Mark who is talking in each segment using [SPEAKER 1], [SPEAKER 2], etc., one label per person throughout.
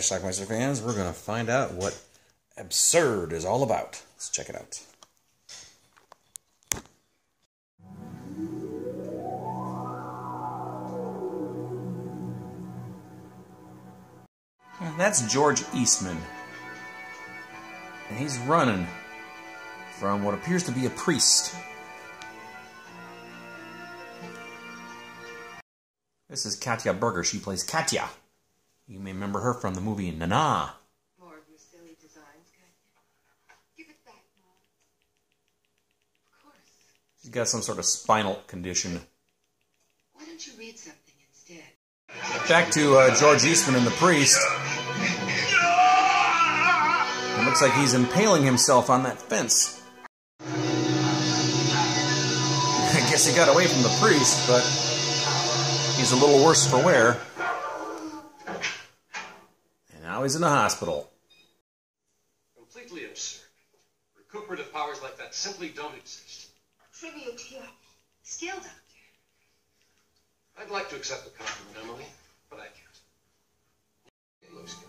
[SPEAKER 1] Schlockmeister fans, we're going to find out what absurd is all about. Let's check it out. That's George Eastman. And he's running from what appears to be a priest. This is Katya Berger. She plays Katya. You may remember her from the movie Nana.
[SPEAKER 2] More of your silly designs. Give it back, Mom. Of course.
[SPEAKER 1] She's got some sort of spinal condition.
[SPEAKER 2] Why don't you read something instead?
[SPEAKER 1] Back to uh, George Eastman and the priest. It looks like he's impaling himself on that fence. I guess he got away from the priest, but he's a little worse for wear. And now he's in the hospital.
[SPEAKER 3] Completely absurd. Recuperative powers like that simply don't exist.
[SPEAKER 2] Tribute to your skill, Doctor.
[SPEAKER 3] I'd like to accept the compliment, Emily, but I can't. It looks good.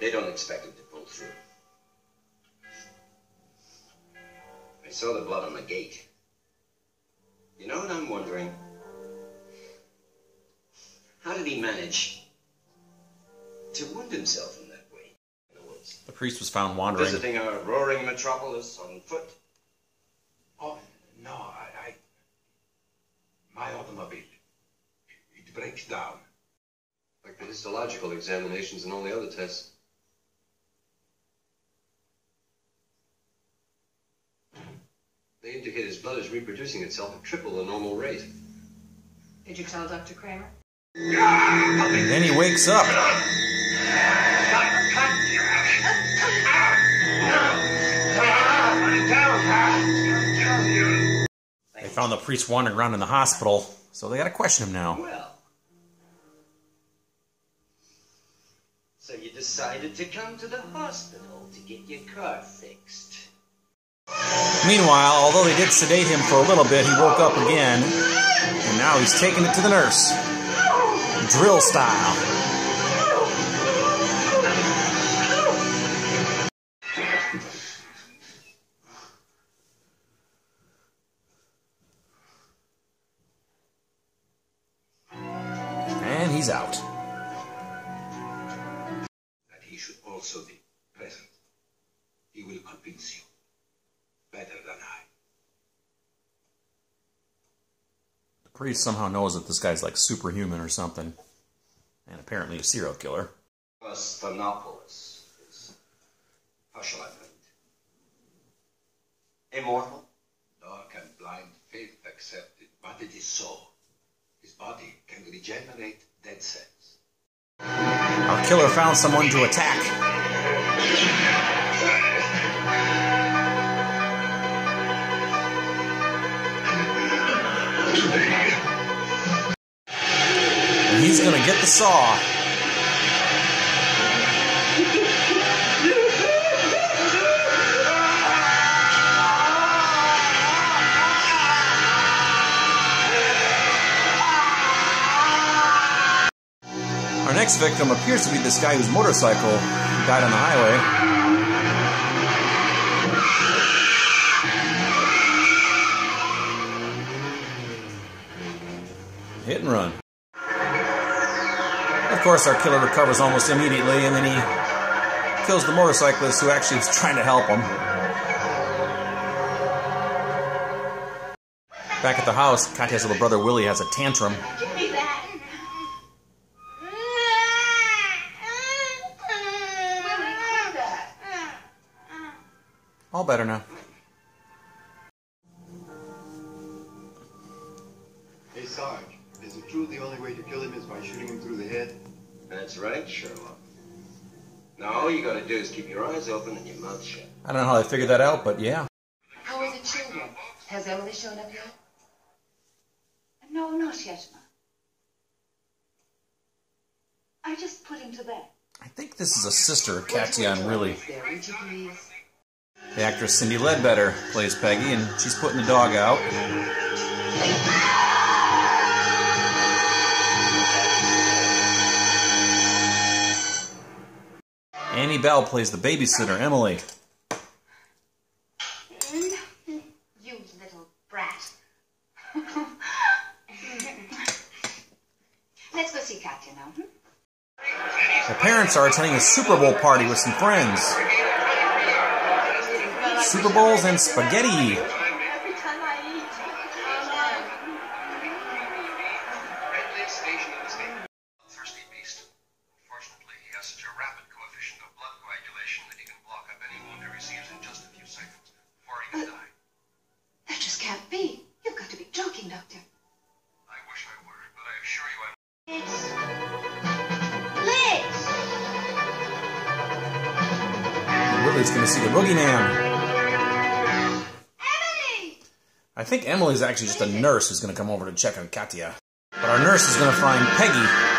[SPEAKER 4] They don't expect him to pull through. I saw the blood on the gate. You know what I'm wondering? How did he manage to wound himself in that way in the woods?
[SPEAKER 1] The priest was found wandering.
[SPEAKER 4] Visiting a roaring metropolis on foot?
[SPEAKER 5] Oh, no, I, I. My automobile. It breaks down.
[SPEAKER 3] Like the histological examinations and all the other tests. They indicate his blood is reproducing itself at triple the normal rate.
[SPEAKER 2] Did you tell Dr. Kramer?
[SPEAKER 1] And then he wakes up. They found the priest wandering around in the hospital, so they gotta question him now.
[SPEAKER 4] Well. So you decided to come to the hospital to get your car fixed.
[SPEAKER 1] Meanwhile, although they did sedate him for a little bit, he woke up again, and now he's taking it to the nurse. Drill style. And he's out. Priest somehow knows that this guy's like superhuman or something, and apparently a serial killer.
[SPEAKER 4] Asthenopolis is, how shall I put it? Immortal?
[SPEAKER 5] Nor can blind faith accept it, but it is so. His body can regenerate dead cells.
[SPEAKER 1] Our killer found someone to attack. get the saw. Our next victim appears to be this guy whose motorcycle died on the highway. Course, our killer recovers almost immediately, and then he kills the motorcyclist who actually was trying to help him. Back at the house, Katya's little brother Willie has a tantrum. All better now.
[SPEAKER 4] That's right, Sherlock. Now all you gotta do is keep your eyes open and your mouth shut.
[SPEAKER 1] I don't know how they figured that out, but yeah.
[SPEAKER 2] How are the children? Has Emily shown up yet? No, not yet, Ma. I just put him to bed.
[SPEAKER 1] I think this is a sister of Katya and Willie.
[SPEAKER 2] There, would you please?
[SPEAKER 1] The actress Cindy Leadbetter plays Peggy, and she's putting the dog out. Belle plays the babysitter, Emily.
[SPEAKER 2] You little brat. Let's go see Katya now. hmm?
[SPEAKER 1] The parents are attending a Super Bowl party with some friends. Super Bowls and spaghetti. Willie's gonna see the boogeyman.
[SPEAKER 2] Emily!
[SPEAKER 1] I think Emily's actually just a nurse who's gonna come over to check on Katya. But our nurse is gonna find Peggy.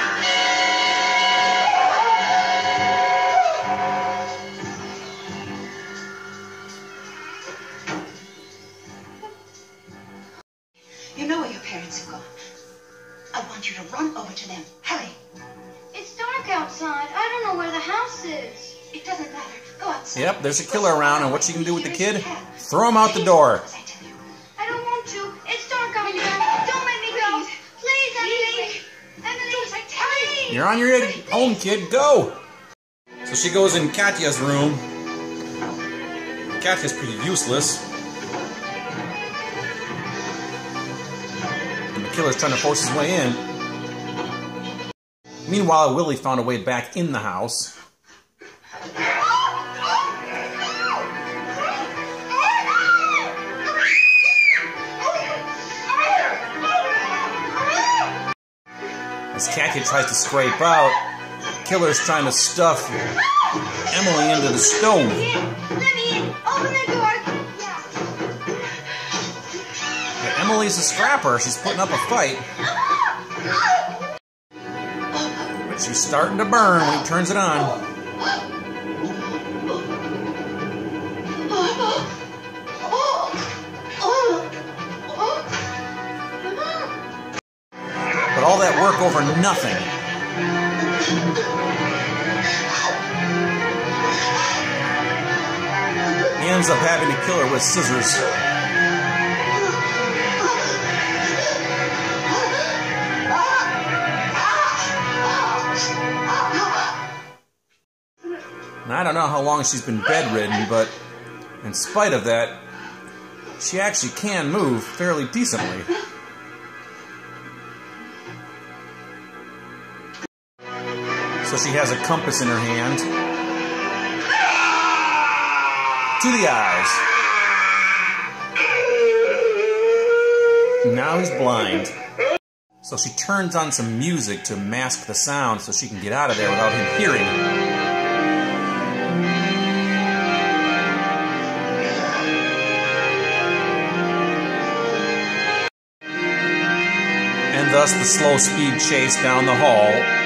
[SPEAKER 1] There's a killer around, and what she can do with the kid? Throw him out the door.
[SPEAKER 2] I you.
[SPEAKER 6] I don't want to. It's dark out here. Don't let me go. Please, Emily. Emily,
[SPEAKER 2] I tell you.
[SPEAKER 1] You're on your own, kid. Go! So she goes in Katya's room. Katya's pretty useless. And the killer's trying to force his way in. Meanwhile, Willie found a way back in the house. As tries to scrape out, killer's trying to stuff Emily into the stove.
[SPEAKER 6] Yeah.
[SPEAKER 1] Emily's a scrapper. She's putting up a fight. But she's starting to burn when he turns it on. Over nothing. He ends up having to kill her with scissors. And I don't know how long she's been bedridden, but in spite of that, she actually can move fairly decently. So she has a compass in her hand. To the eyes. Now he's blind. So she turns on some music to mask the sound so she can get out of there without him hearing. And thus the slow speed chase down the hall.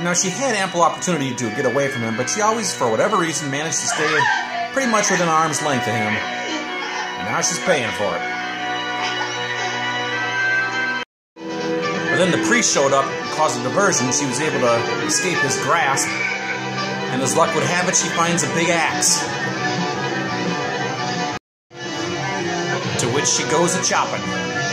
[SPEAKER 1] Now, she had ample opportunity to get away from him, but she always, for whatever reason, managed to stay pretty much within arm's length of him. And now she's paying for it. But then the priest showed up caused a diversion. She was able to escape his grasp. And as luck would have it, she finds a big axe. To which she goes a chopping.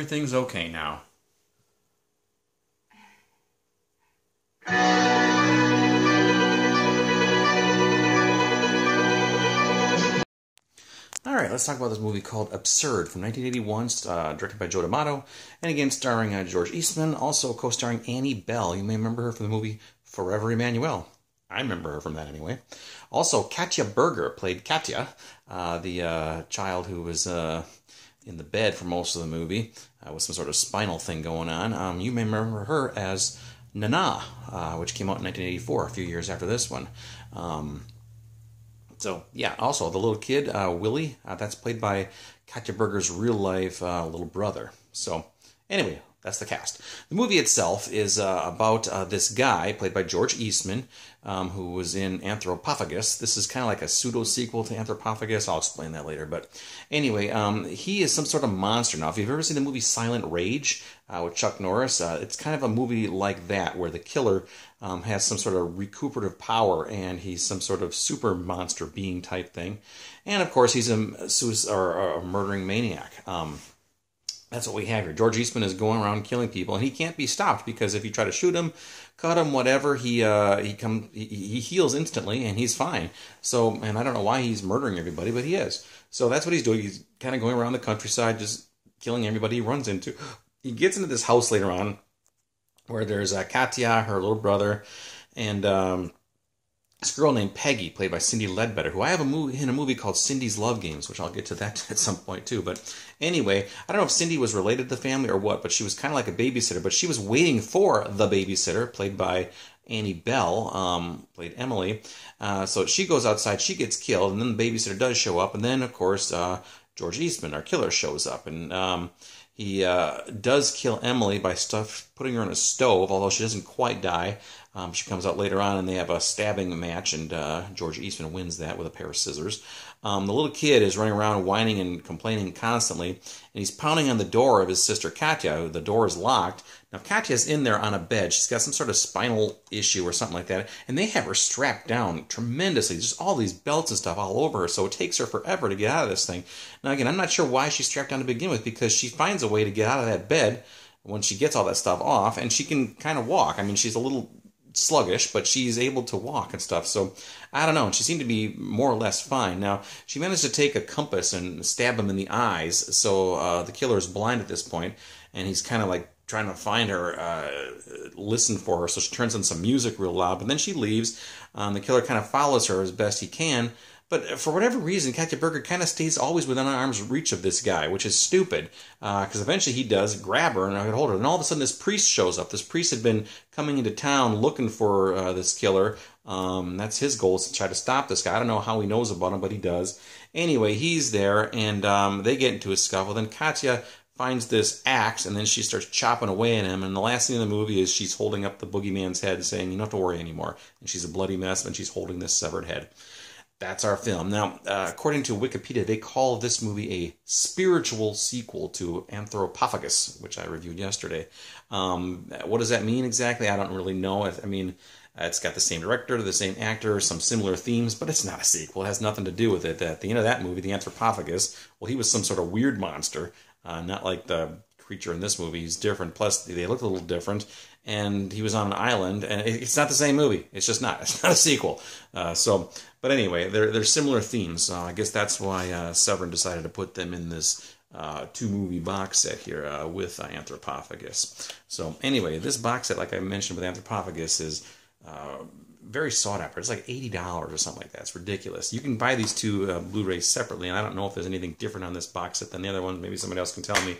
[SPEAKER 1] Everything's okay now. All right, let's talk about this movie called Absurd from 1981, uh, directed by Joe D'Amato, and again starring uh, George Eastman, also co-starring Annie Belle. You may remember her from the movie Forever Emmanuelle. I remember her from that anyway. Also, Katya Berger played Katya, uh, the uh, child who was uh, in the bed for most of the movie uh, with some sort of spinal thing going on. Um, you may remember her as Nana, uh, which came out in 1984, a few years after this one. Um, so, yeah, also the little kid, uh, Willie, uh, that's played by Katya Berger's real life uh, little brother. So, anyway, that's the cast. The movie itself is uh, about uh, this guy played by George Eastman, um, who was in Anthropophagus. This is kind of like a pseudo sequel to Anthropophagus. I'll explain that later. But anyway, um, he is some sort of monster. Now, if you've ever seen the movie Silent Rage uh, with Chuck Norris, uh, it's kind of a movie like that where the killer um, has some sort of recuperative power and he's some sort of super monster being type thing. And of course, he's a, a murdering maniac. That's what we have here. George Eastman is going around killing people, and he can't be stopped because if you try to shoot him, cut him, whatever, he uh, he come he, he heals instantly and he's fine. So, and I don't know why he's murdering everybody, but he is. So that's what he's doing. He's kind of going around the countryside, just killing everybody he runs into. He gets into this house later on, where there's uh, Katya, her little brother, and um, this girl named Peggy, played by Cindy Leadbetter, who I have a movie in a movie called Cindy's Love Games, which I'll get to that at some point too. But anyway, I don't know if Cindy was related to the family or what, but she was kind of like a babysitter. But she was waiting for the babysitter, played by Annie Belle, um, played Emily. Uh, so she goes outside, she gets killed, and then the babysitter does show up, and then of course uh, George Eastman, our killer, shows up, and um, he uh, does kill Emily by stuff putting her in a stove, although she doesn't quite die. Um, she comes out later on and they have a stabbing match, and uh, George Eastman wins that with a pair of scissors. Um, the little kid is running around whining and complaining constantly, and he's pounding on the door of his sister Katya. The door is locked. Now, Katya's in there on a bed. She's got some sort of spinal issue or something like that, and they have her strapped down tremendously. Just all these belts and stuff all over her, so it takes her forever to get out of this thing. Now, again, I'm not sure why she's strapped down to begin with because she finds a way to get out of that bed when she gets all that stuff off, and she can kind of walk. I mean, she's a little sluggish, but she's able to walk and stuff. So I don't know. And she seemed to be more or less fine. Now she managed to take a compass and stab him in the eyes. So uh, the killer is blind at this point, and he's kind of like trying to find her, uh, listen for her. So she turns on some music real loud, but then she leaves. Um, the killer kind of follows her as best he can. But for whatever reason, Katya Berger kind of stays always within arm's reach of this guy, which is stupid. Because uh, eventually he does grab her and hold her. And all of a sudden, this priest shows up. This priest had been coming into town looking for uh, this killer. Um, that's his goal is to try to stop this guy. I don't know how he knows about him, but he does. Anyway, he's there, and um, they get into a scuffle. Then Katya finds this axe, and then she starts chopping away at him. And the last scene in the movie is she's holding up the boogeyman's head, saying, "You don't have to worry anymore." And she's a bloody mess, and she's holding this severed head that's our film. Now, uh, according to Wikipedia, they call this movie a spiritual sequel to Anthropophagus, which I reviewed yesterday. Um, what does that mean exactly? I don't really know. I, I mean, it's got the same director, the same actor, some similar themes, but it's not a sequel. It has nothing to do with it. At the end of that movie, the Anthropophagus, well, he was some sort of weird monster, uh, not like the creature in this movie. He's different. Plus, they look a little different. And he was on an island, and it's not the same movie. It's just not. It's not a sequel. Uh, so, but anyway, they're they're similar themes. So I guess that's why uh, Severin decided to put them in this uh, two movie box set here uh, with Anthropophagus. So anyway, this box set, like I mentioned with Anthropophagus, is uh, very sought after. It's like eighty dollars or something like that. It's ridiculous. You can buy these two uh, Blu-rays separately, and I don't know if there's anything different on this box set than the other ones. Maybe somebody else can tell me.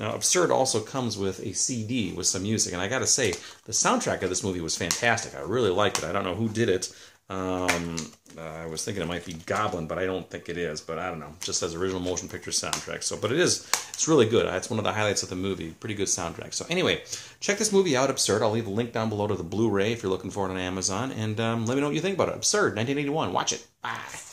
[SPEAKER 1] Now, Absurd also comes with a CD with some music, and I got to say, the soundtrack of this movie was fantastic. I really liked it. I don't know who did it. Um, I was thinking it might be Goblin, but I don't think it is. But I don't know. Just as original motion picture soundtrack. So, but it is. It's really good. It's one of the highlights of the movie. Pretty good soundtrack. So anyway, check this movie out. Absurd. I'll leave a link down below to the Blu-ray if you're looking for it on Amazon, and um, let me know what you think about it. Absurd, 1981. Watch it. Bye.